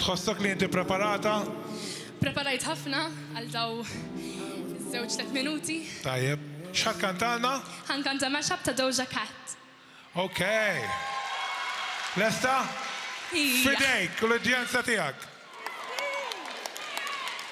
Tħossok li inti preparata? Ppreparajt ħafna għal daw iż-żewġ tliet minuti. Tajjeb. X'ħa tkantalna? Ħa nkanta mash-up ta' Doja Cat. Ok. Lesta? Ija. F'idejk u l-udjenza tiegħek.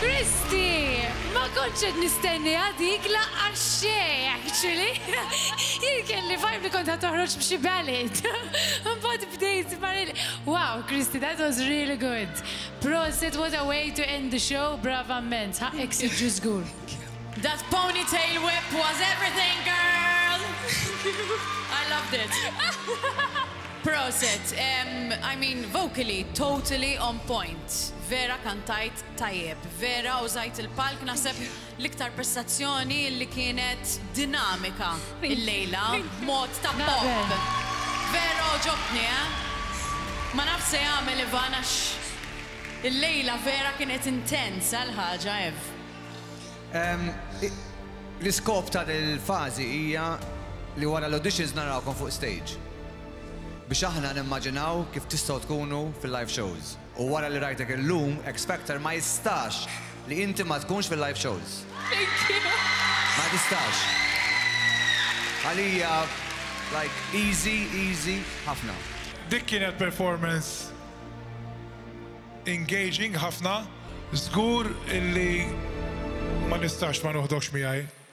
Kristi! Ma kontx qed nistenniha dik laqqas xejn actually. Jien kelli vibe li kont ħa toħroġ b'xi ballad. Imbagħad bdejt mar il. Wow Kristi that was really good. Prosit what a way to end the show brava mmens ħaqqek siġġu żgur. That ponytail whip was everything girl! I loved it! Prosit! I mean vocally totally on point! Vera kantajt tajjeb! Vera użajt il-palk naħseb L-iktar prestazzjoni li kienet dinamika illejla b'mod ta' pop. Vera għoġobtni, eh? Ma nafx se jagħmel Ivan għax illejla vera kienet intensa l-ħaġa, Ev. L-iskop ta' din il-fażi hija li wara l-auditions narawkom fuq stage biex aħna nimmaġinaw kif tistgħu tkunu fil-live shows. U wara li rajtek illum, X Factor, ma jistax li inti ma tkunx fil-live shows. Thank you. Ma tistax. Għalija, like, easy, easy ħafna. Dik kienet performance engaging ħafna. Żgur illi ma nistax ma noħdokx miegħi.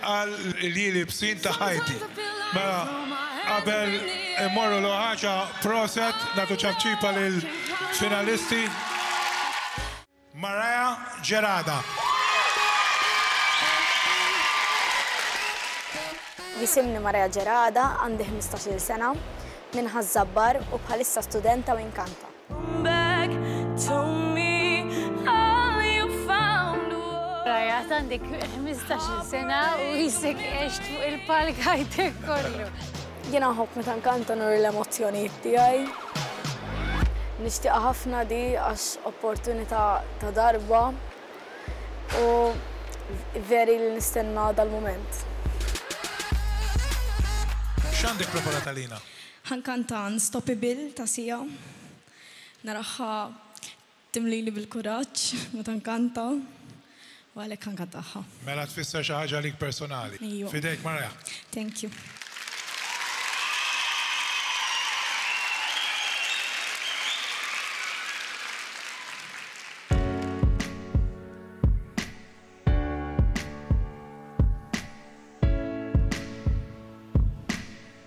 Qal li l-ilbsin ta' ħajti. Mela qabel immorru l-oħaġa proset nagħtu ċapċipa lill-finalisti. Mariah Gerada. Jisimni Mariah Gerada, għandi ħmistax-il sena, minn Ħaż-Żabbar u bħalissa studenta minn Kanta. Rajat għandek 15 sena u jisek eċt fuq il-palk ħajtek kollu. Jena ħobb meta nkanta nur l-emozjonijiet tiegħi. Nixtieq ħafna di għax opportunità ta' darba u veri li nistenna dal-mument. X'għandek preparat għalina? Ħa nkanta Unstoppable ta' Sia. Naraha timlili bil-kuraġġ meta nkanta u għalhekk ħa nkantaha. Mela tfisser xi ħaġa għalik personali. Ejju. F'idejk Mariah. Thank you.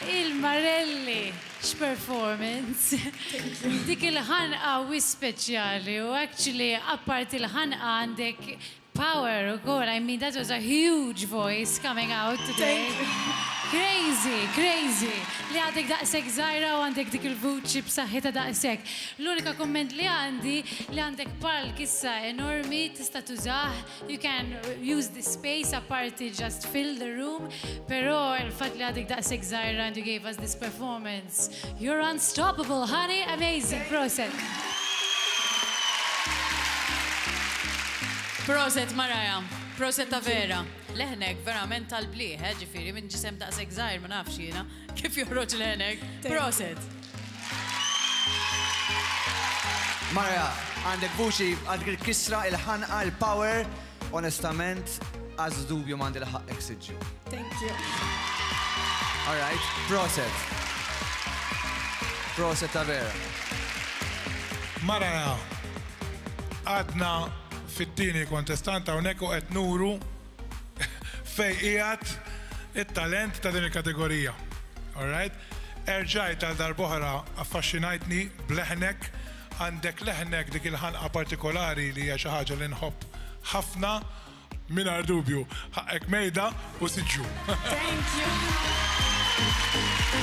Il-Marelli, x'performance! Dik il-ħanqa wisq speċjali u actually apparti l-ħanqa għandek power ukoll, I mean that was a huge voice coming out today. Crazy, crazy li għadek daqshekk żgħira u għandek dik il-vuċi b'saħħitha daqshekk. L-unika kumment li għandi li għandek palk issa enormi tista' tużah You can use the space apparti just fill the room, pero il-fat li għadik daqseg zaħira and you gave us this performance. You're unstoppable, honey, amazing, proset. Proset, Maraja, proset ta' vera. Leħnek verament tal-bliħ, eh, ġifiri, minn ġisem daqseg zaħir, ma nafx jina. Kif joħroġ l-ħenek? Proset! Marja, għandek vuċi, għandek il-kisra, il-ħanqa, il-power, onestament, għaz dubju mandi l-ħak eksiġu. Thank you. All right, proset. Proset ta' vera. Marja, għadna fit-tini kontestanta unek u għetnuru Fejn qiegħed it-talent ta' din il-kategorija? Alright. Erġajt għal darb'oħra affaxxinajtni b'leħnek, għandek leħnek dik il-ħanqa partikolari li hija xi ħaġa li nħobb ħafna. Mingħajr dubju. Ħaqqek mejda u siġġu. Thank you.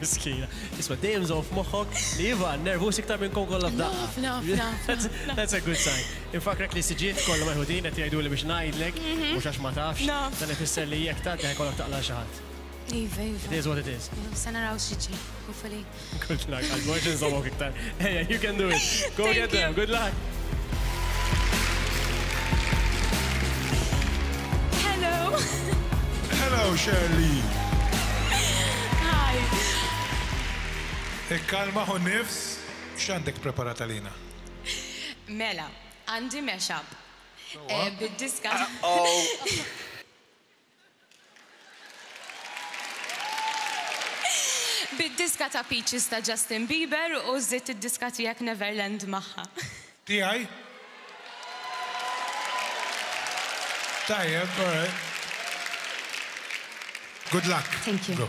Miskina. Isma' dejjem żomm f'moħħok li Ivan nervuż iktar minn kom kollha f'daqqa. Naf, naf, naf, naf. That's a good sign. Infakrek li s-siġijiet kollha meħudin qed jgħiduli biex ngħidlek, mhux għax ma tafx. Naf. Dan ifisser li jekk tgħaddi ħa jkollok taqla' għal xi ħadd. Iva, iva. It is what it is. Se naraw x'jiġri, hopefully. Good luck, għal xejn inżommok iktar Ejja, you can do it. Go get them. Good luck. Hello, Shirley. Hi. Ikkalma hu nifs, x'għandek preparata lina? Mela, għandi mashup. Eh, bid-diska. Bid-diska ta' Peaches ta' Justin Bieber u żidd id-diska tiegħek Neverland magħha. Tiegħi? Tajjeb, alright. Good luck. Thank you.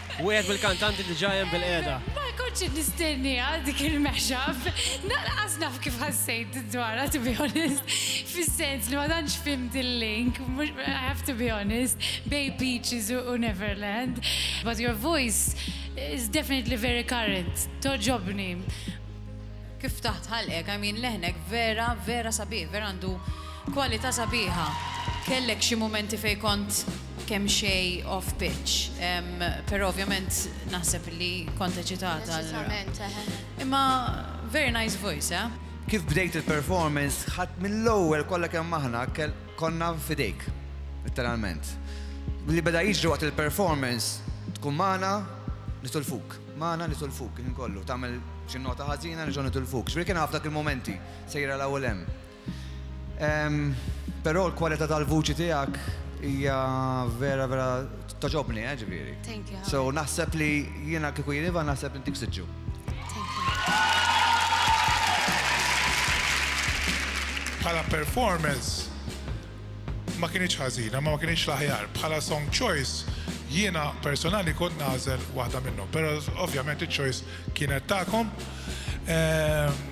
Wieħed mill-kantanti li ġajem bil-qeda. Ma konċi nistenni għal dik il-mashup. Naqas naf kif ħassejt dwarha, to be honest. Fis-sens li ma tantx fimt il-link, I have to be honest, bej Peaches u Neverland. But your voice is definitely very current. Toġobni. Kif ftaħt ħalqek, I mean leħnek vera, vera sabiħ, vera għandu kwalità sabiħa. Kellek xi mumenti fejn kont kemm xejn off pitch, però ovvjament naħseb li kont eċitata. Eċitament, eħe. Imma very nice voice, eh? Kif bdejt il-performance, ħadd mill-ewwel kollha kemm aħna konna fidejk, literalment. Li beda jiġri waqt il-performance, tkun magħna nitulfuk, magħna nitulfuk kien kollu, tagħmel xi nota ħażina nerġgħu nitulfuk. X'bri kien ħafna il-momenti sejra l-ewwel hemm. Però l-kwalità tal-vuċi tiegħek hija vera vera toġobni, eh, ġifieri. Thank you. So naħseb li jiena kieku jien iva naħseb li ntik siġġu. Thank you. Bħala performance, Ma kinitx ħażina, imma ma kinitx l-aħjar. Bħala song choice, jiena personali kont nagħżel waħda minnhom, però ovvjament iċ-choice kienet tagħkom. Ehm,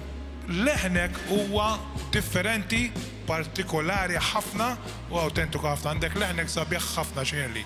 leħnek huwa differenti, partikolari ħafna u awtentiku ħafna. Għandek leħnek sabiħ ħafna xinelli.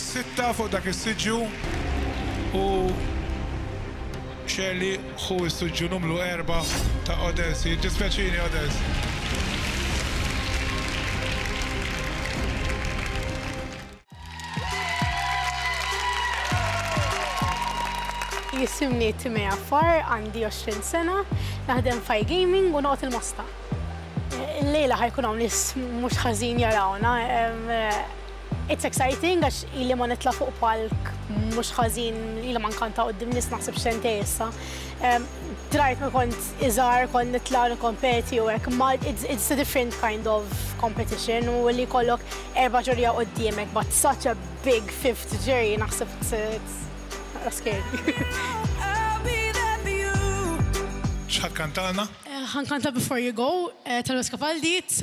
Sitta fuq dak is-siġġu u Shirley hu s-siġġu numru erba' ta' Odez. Jiddispjaċini Odez. Jisimni Timea Far, għandi 20 sena, naħdem faj gaming u noqgħod il-Mosta. Illejla ħajkun hawn nies mhux ħażin jarawna. It's exciting għax ili ma nitla' fuq palk mhux ħażin, ili ma nkanta quddiem nies naħseb sentej issa. Ehm, Trajt ma kont iżgħar kont nitla' nikkompeti u hekk, ma it's a different kind of competition u li jkollok erba' ġurija quddiemek but such a big fifth jury naħseb it's scary. X'ħakkantana? Eh, ħankanta Before You Go eh, tal-Wes Capaldi, it's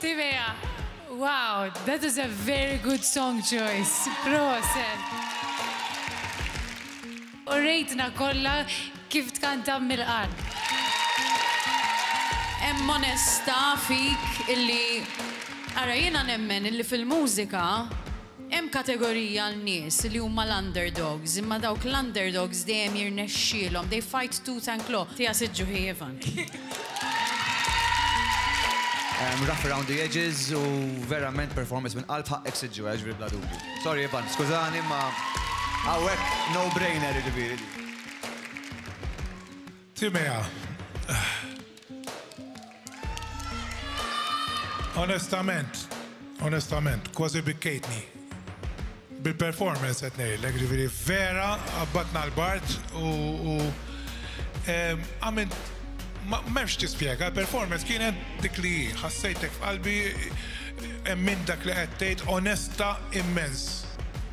Timea, Wow, that is a very good song choice. Proset! Urejtna kollha kif tkanta mill-qalb. Hemm onestà fik illi, ara jiena nemmen illi fil-mużika, Hemm kategorija għal nies li huma l-underdogs, imma dawk l-underdogs dejjem jirnexxielhom, they fight tooth and claw. Tiha Sitt Ġuħi Ivan. Rough around the edges u verament performance minn qalb ħaqqek Sitt Ġuħi, jiġifieri bla dubju. Sorry Ivan, skużani imma hawnhekk no brainer jiġifieri. Timea. Onestament, onestament, kważi bikkejtni. Bil-performance qed ngħidlek, ġifieri vera qabbatna l-bard u għamilt m'hemmx tispjega, il-performance kienet dik li hi, ħassejtek f'qalbi, emmind dak li qed tgħid, onesta immens.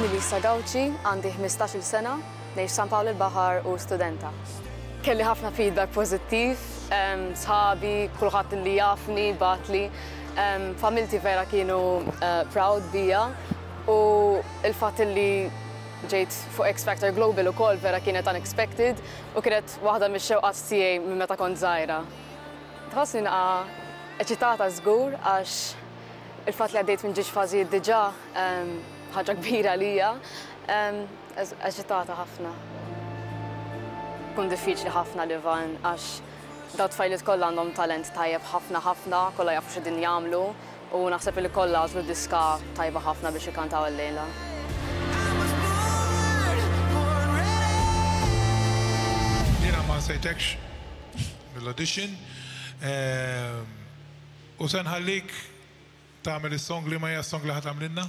Ismi Lisa Gauci, għandi ħmistax-il sena, ngħix San Pawl il-Baħar u studenta. Kelli ħafna feedback pożittiv, sħabi, kulħadd li jafni bagħatli. Familti vera kienu proud bija u l-fatt li ġejt fuq X Factor Global ukoll vera kienet unexpected u kienet Waħda mix-xewqat tiegħi minn meta kont żgħira. Tħossni naqa' eċitata żgur għax il-fatt li għaddejt minn ġiex fażijiet diġà ħaġa kbira għalija. Eċitata ħafna. Ikun diffiċli ħafna l-Ivan għax dawn it-tfajliet kollha għandhom talent tajjeb ħafna ħafna, kollha jafu x'qegħdin jagħmlu, U naħseb illi kollha għażlu diska tajba ħafna biex jikkantawha llejla. Jiena ma nsejtekx mill-audition u se nħallik tagħmel is-song, liema hija s-song li ħa tagħmlilna?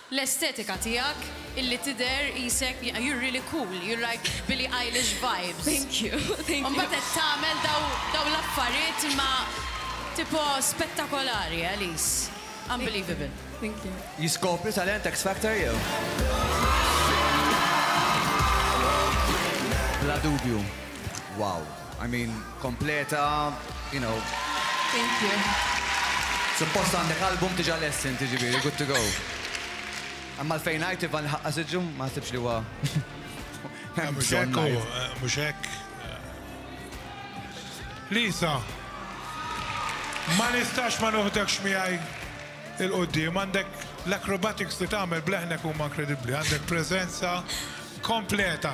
L-estetika tiegħek illi tidher qisek you're really cool, you're like Billie Eilish vibes. Thank you, thank you. Imbagħad qed tagħmel dawn l-affarijiet imma tipo spettakolari Elise. Unbelievable. Thank you. Jiskopri talent X Factor jew? Bla dubju. Wow. I mean kompleta, you know. Thank you. Suppost għandek album diġa lest inti ġifieri good to go. Hemm għalfejn ngħid Ivan l-ħaqqa siġġu? Ma naħsibx li huwa hemm bżonn ngħid. Mhux hekk. Lisa, ma nistax ma nuħdekx miegħi il-qudiem, għandek l-acrobatics li tagħmel b'leħnek huma inkredibbli, għandek preżenza kompleta.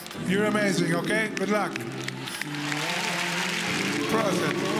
You're amazing, okay? Good luck. Process.